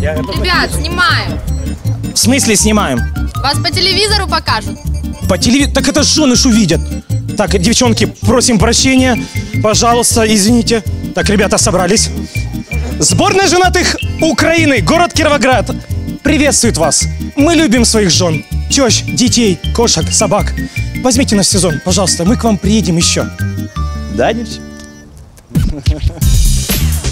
Ребят, снимаем. В смысле снимаем? Вас по телевизору покажут. По телевизору? Так это жены ж увидят. Так, девчонки, просим прощения. Пожалуйста, извините. Так, ребята, собрались. Сборная женатых Украины, город Кировоград, приветствует вас. Мы любим своих жен, тещ, детей, кошек, собак. Возьмите нас в сезон, пожалуйста, мы к вам приедем еще. Да, девчонки? Música